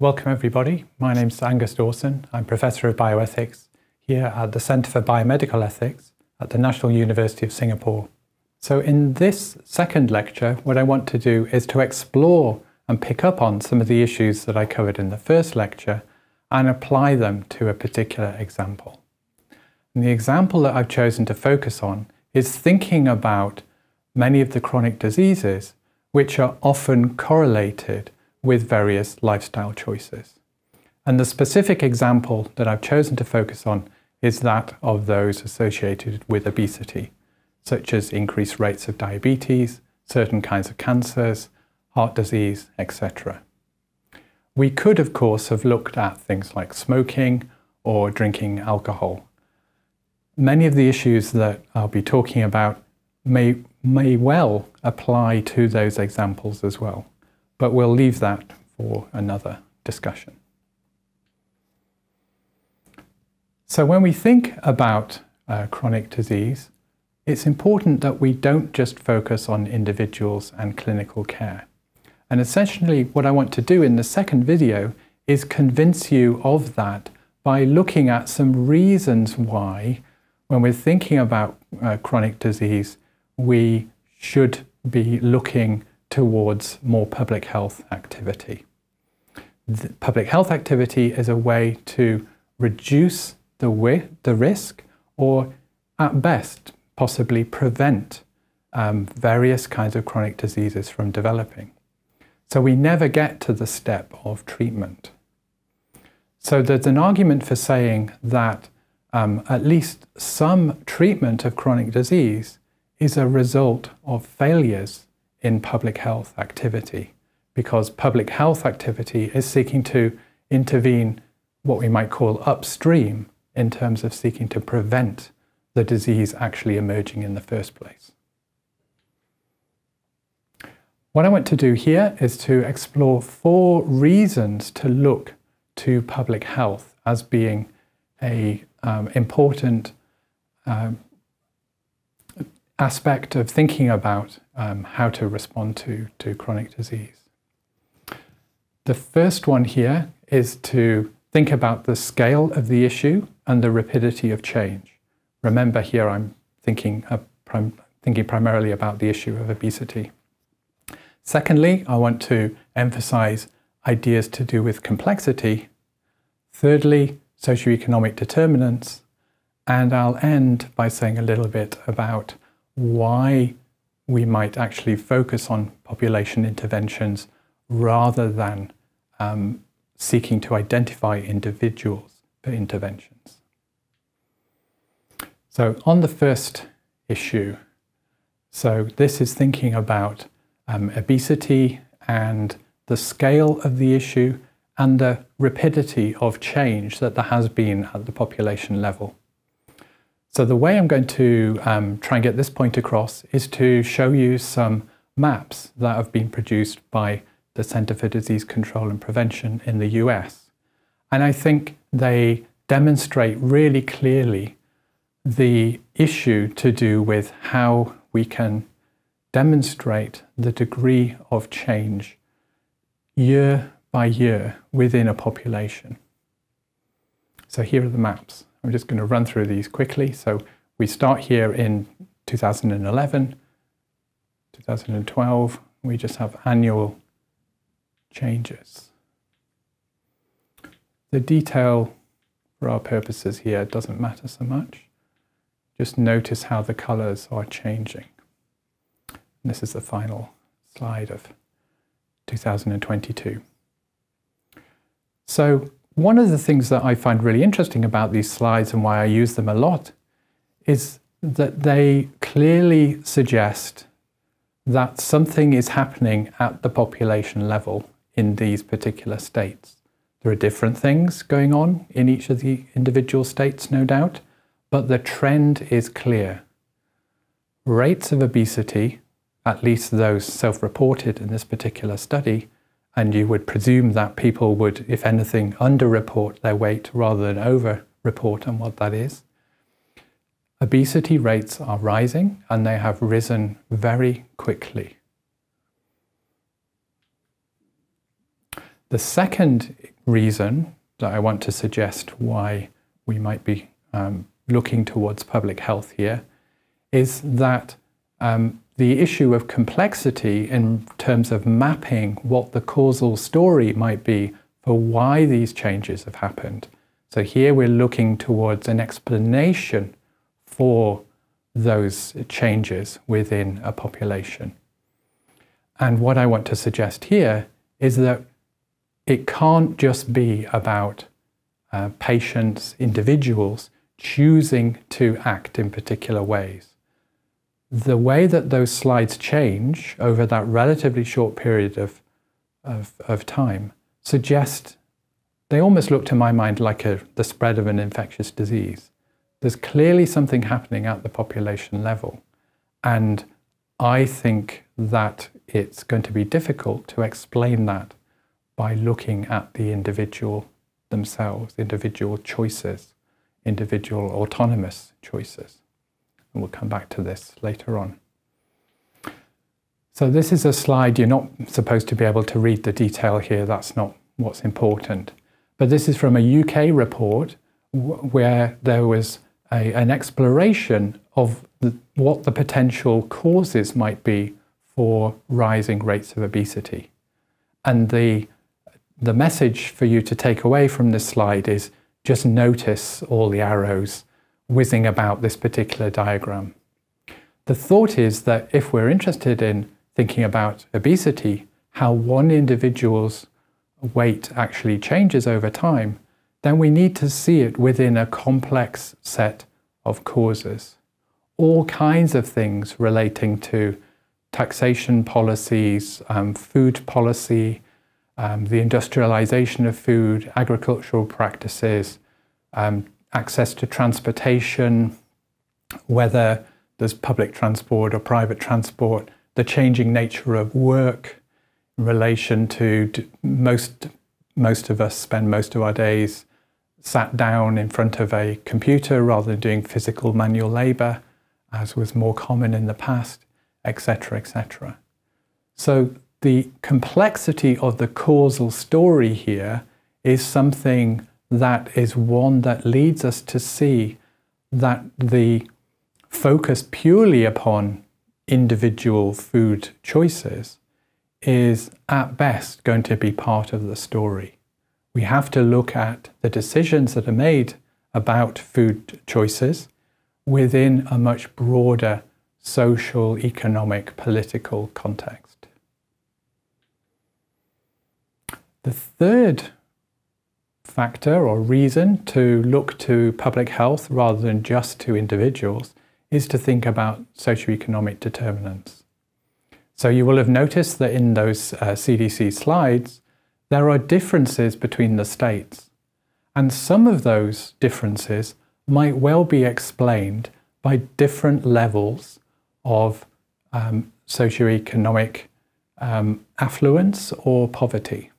Welcome everybody. My name is Angus Dawson. I'm Professor of Bioethics here at the Centre for Biomedical Ethics at the National University of Singapore. So in this second lecture, what I want to do is to explore and pick up on some of the issues that I covered in the first lecture and apply them to a particular example. And the example that I've chosen to focus on is thinking about many of the chronic diseases which are often correlated with various lifestyle choices. And the specific example that I've chosen to focus on is that of those associated with obesity, such as increased rates of diabetes, certain kinds of cancers, heart disease, etc. We could, of course, have looked at things like smoking or drinking alcohol. Many of the issues that I'll be talking about may, may well apply to those examples as well, but we'll leave that for another discussion. So when we think about uh, chronic disease, it's important that we don't just focus on individuals and clinical care. And essentially what I want to do in the second video is convince you of that by looking at some reasons why, when we're thinking about uh, chronic disease, we should be looking towards more public health activity. The public health activity is a way to reduce the, the risk or at best possibly prevent um, various kinds of chronic diseases from developing. So we never get to the step of treatment. So there's an argument for saying that um, at least some treatment of chronic disease is a result of failures in public health activity because public health activity is seeking to intervene what we might call upstream in terms of seeking to prevent the disease actually emerging in the first place. What I want to do here is to explore four reasons to look to public health as being a um, important um, aspect of thinking about um, how to respond to, to chronic disease. The first one here is to think about the scale of the issue and the rapidity of change. Remember here I'm thinking, uh, prim thinking primarily about the issue of obesity. Secondly, I want to emphasize ideas to do with complexity. Thirdly, socioeconomic determinants. And I'll end by saying a little bit about why we might actually focus on population interventions rather than um, seeking to identify individuals for interventions. So on the first issue, so this is thinking about um, obesity and the scale of the issue and the rapidity of change that there has been at the population level. So the way I'm going to um, try and get this point across is to show you some maps that have been produced by the Center for Disease Control and Prevention in the US. And I think they demonstrate really clearly the issue to do with how we can demonstrate the degree of change year by year within a population. So here are the maps. I'm just going to run through these quickly. So we start here in 2011, 2012. We just have annual changes. The detail for our purposes here doesn't matter so much. Just notice how the colors are changing. And this is the final slide of 2022. So one of the things that I find really interesting about these slides and why I use them a lot is that they clearly suggest that something is happening at the population level in these particular states. There are different things going on in each of the individual states, no doubt, but the trend is clear. Rates of obesity, at least those self-reported in this particular study, and you would presume that people would, if anything, underreport their weight rather than over-report on what that is. Obesity rates are rising and they have risen very quickly. The second reason that I want to suggest why we might be um, looking towards public health here is that um, the issue of complexity in terms of mapping what the causal story might be for why these changes have happened. So here we're looking towards an explanation for those changes within a population. And what I want to suggest here is that it can't just be about uh, patients, individuals choosing to act in particular ways. The way that those slides change over that relatively short period of, of, of time suggest they almost look to my mind like a, the spread of an infectious disease. There's clearly something happening at the population level. And I think that it's going to be difficult to explain that by looking at the individual themselves, individual choices, individual autonomous choices. And we'll come back to this later on. So this is a slide, you're not supposed to be able to read the detail here, that's not what's important. But this is from a UK report where there was a, an exploration of the, what the potential causes might be for rising rates of obesity. And the, the message for you to take away from this slide is just notice all the arrows whizzing about this particular diagram. The thought is that if we're interested in thinking about obesity, how one individual's weight actually changes over time, then we need to see it within a complex set of causes. All kinds of things relating to taxation policies, um, food policy, um, the industrialization of food, agricultural practices, um, access to transportation, whether there's public transport or private transport, the changing nature of work, in relation to, most most of us spend most of our days sat down in front of a computer rather than doing physical manual labor, as was more common in the past, etc., etc. So the complexity of the causal story here is something that is one that leads us to see that the focus purely upon individual food choices is at best going to be part of the story. We have to look at the decisions that are made about food choices within a much broader social, economic, political context. The third factor or reason to look to public health rather than just to individuals is to think about socioeconomic determinants. So you will have noticed that in those uh, CDC slides, there are differences between the states. And some of those differences might well be explained by different levels of um, socioeconomic um, affluence or poverty.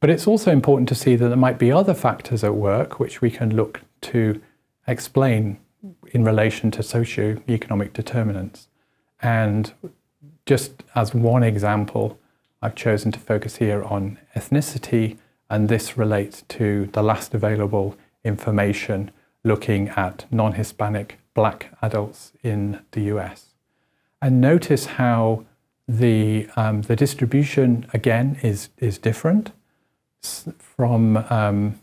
But it's also important to see that there might be other factors at work which we can look to explain in relation to socioeconomic determinants. And just as one example, I've chosen to focus here on ethnicity, and this relates to the last available information looking at non-Hispanic black adults in the US. And notice how the, um, the distribution, again, is, is different from um,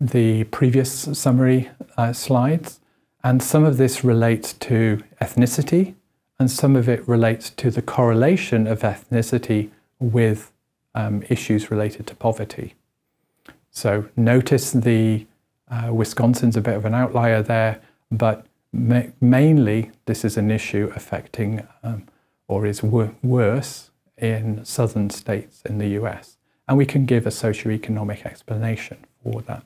the previous summary uh, slides. And some of this relates to ethnicity, and some of it relates to the correlation of ethnicity with um, issues related to poverty. So notice the uh, Wisconsin's a bit of an outlier there, but ma mainly this is an issue affecting um, or is wor worse in southern states in the US. And we can give a socioeconomic explanation for that.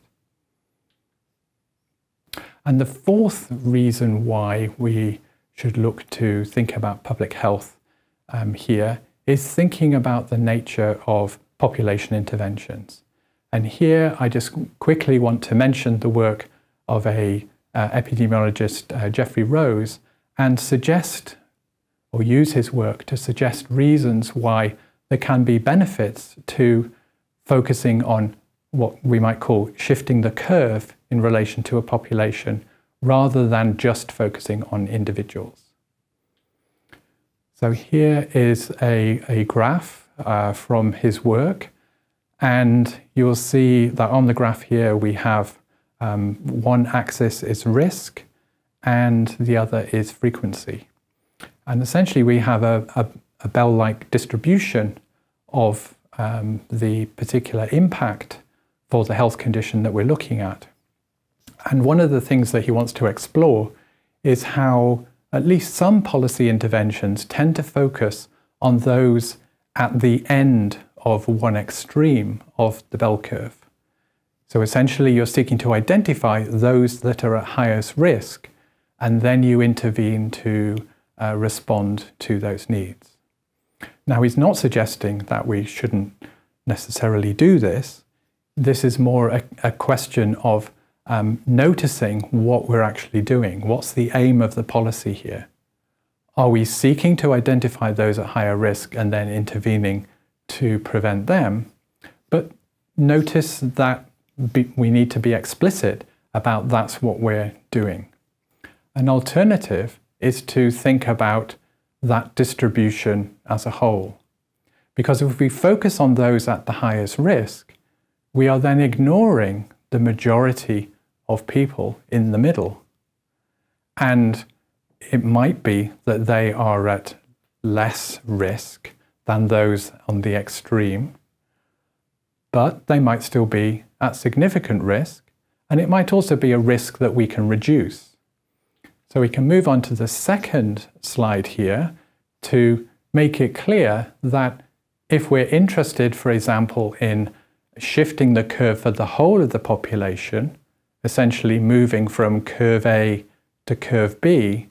And the fourth reason why we should look to think about public health um, here is thinking about the nature of population interventions. And here I just quickly want to mention the work of a uh, epidemiologist, uh, Geoffrey Rose, and suggest or use his work to suggest reasons why there can be benefits to focusing on what we might call shifting the curve in relation to a population rather than just focusing on individuals. So here is a, a graph uh, from his work, and you'll see that on the graph here we have um, one axis is risk and the other is frequency. And essentially we have a, a, a bell-like distribution of um, the particular impact for the health condition that we're looking at. And one of the things that he wants to explore is how at least some policy interventions tend to focus on those at the end of one extreme of the bell curve. So essentially, you're seeking to identify those that are at highest risk, and then you intervene to uh, respond to those needs. Now, he's not suggesting that we shouldn't necessarily do this. This is more a, a question of um, noticing what we're actually doing. What's the aim of the policy here? Are we seeking to identify those at higher risk and then intervening to prevent them? But notice that we need to be explicit about that's what we're doing. An alternative is to think about that distribution as a whole. Because if we focus on those at the highest risk, we are then ignoring the majority of people in the middle. And it might be that they are at less risk than those on the extreme, but they might still be at significant risk, and it might also be a risk that we can reduce. So we can move on to the second slide here to make it clear that if we're interested, for example, in shifting the curve for the whole of the population, essentially moving from curve A to curve B,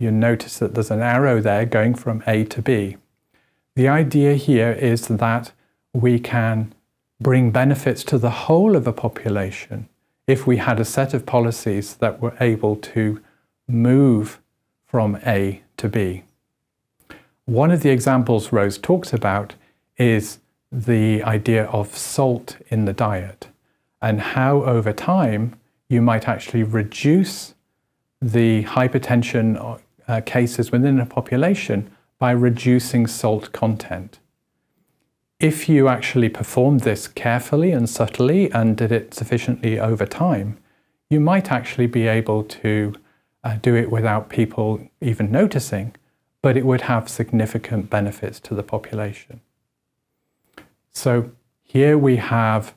you notice that there's an arrow there going from A to B. The idea here is that we can bring benefits to the whole of a population if we had a set of policies that were able to move from A to B. One of the examples Rose talks about is the idea of salt in the diet and how over time you might actually reduce the hypertension uh, cases within a population by reducing salt content. If you actually performed this carefully and subtly and did it sufficiently over time, you might actually be able to uh, do it without people even noticing, but it would have significant benefits to the population. So here we have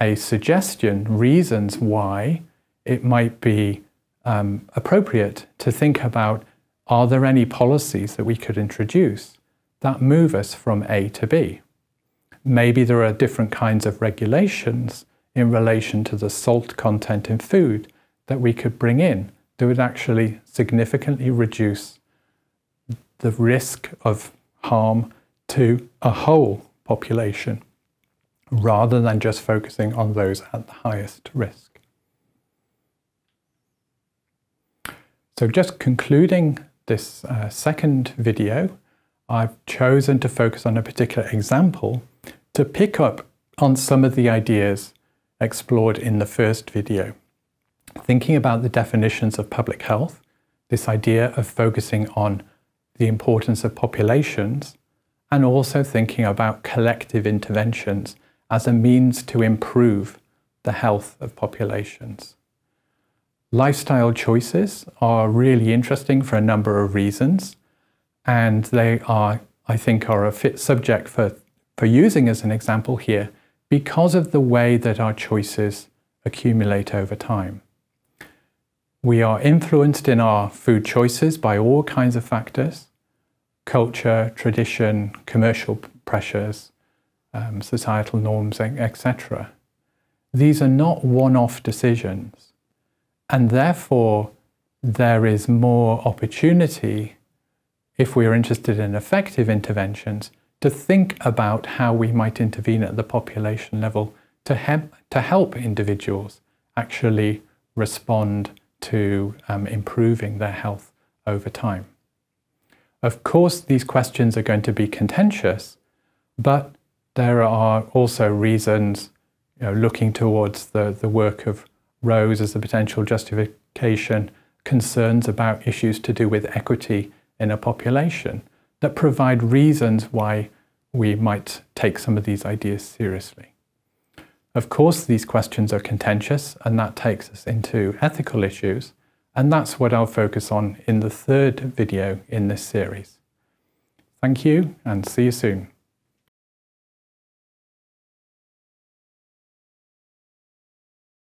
a suggestion, reasons why it might be um, appropriate to think about are there any policies that we could introduce that move us from A to B? Maybe there are different kinds of regulations in relation to the salt content in food that we could bring in that would actually significantly reduce the risk of harm to a whole population rather than just focusing on those at the highest risk. So just concluding this uh, second video, I've chosen to focus on a particular example to pick up on some of the ideas explored in the first video. Thinking about the definitions of public health, this idea of focusing on the importance of populations, and also thinking about collective interventions as a means to improve the health of populations. Lifestyle choices are really interesting for a number of reasons, and they are, I think, are a fit subject for, for using as an example here because of the way that our choices accumulate over time. We are influenced in our food choices by all kinds of factors culture, tradition, commercial pressures, um, societal norms, etc. These are not one off decisions, and therefore there is more opportunity, if we are interested in effective interventions, to think about how we might intervene at the population level to, he- to help individuals actually respond to um, improving their health over time. Of course, these questions are going to be contentious, but there are also reasons, you know, looking towards the, the work of Rose as a potential justification, concerns about issues to do with equity in a population that provide reasons why we might take some of these ideas seriously. Of course, these questions are contentious, and that takes us into ethical issues, and that's what I'll focus on in the third video in this series. Thank you, and see you soon.